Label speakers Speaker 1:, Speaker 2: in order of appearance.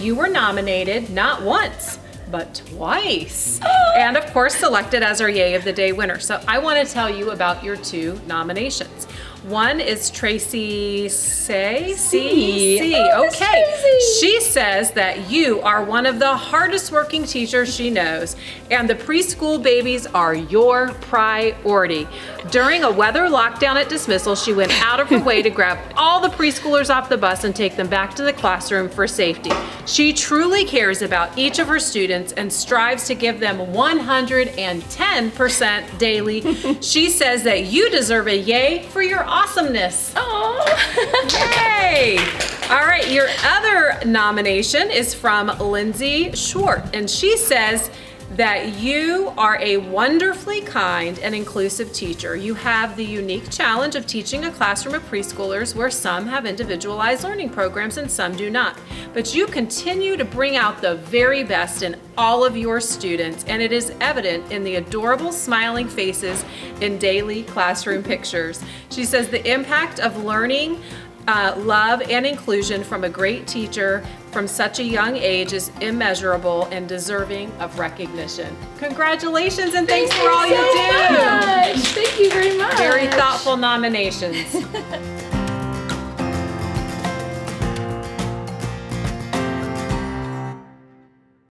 Speaker 1: you were nominated not once, but twice. and of course selected as our Yay of the Day winner. So I want to tell you about your two nominations. One is Tracy Say.
Speaker 2: C.
Speaker 1: C.
Speaker 2: Oh,
Speaker 1: okay. She says that you are one of the hardest working teachers she knows, and the preschool babies are your priority. During a weather lockdown at dismissal, she went out of her way to grab all the preschoolers off the bus and take them back to the classroom for safety. She truly cares about each of her students and strives to give them 110% daily. she says that you deserve a yay for your awesomeness. Oh, Yay! All right, your other nomination is from Lindsay Schwartz, and she says that you are a wonderfully kind and inclusive teacher. You have the unique challenge of teaching a classroom of preschoolers where some have individualized learning programs and some do not. But you continue to bring out the very best in all of your students, and it is evident in the adorable smiling faces in daily classroom pictures. She says the impact of learning uh, love and inclusion from a great teacher from such a young age is immeasurable and deserving of recognition. Congratulations and thanks for all you
Speaker 2: so
Speaker 1: do.
Speaker 2: much. Thank you very much.
Speaker 1: Very thoughtful nominations.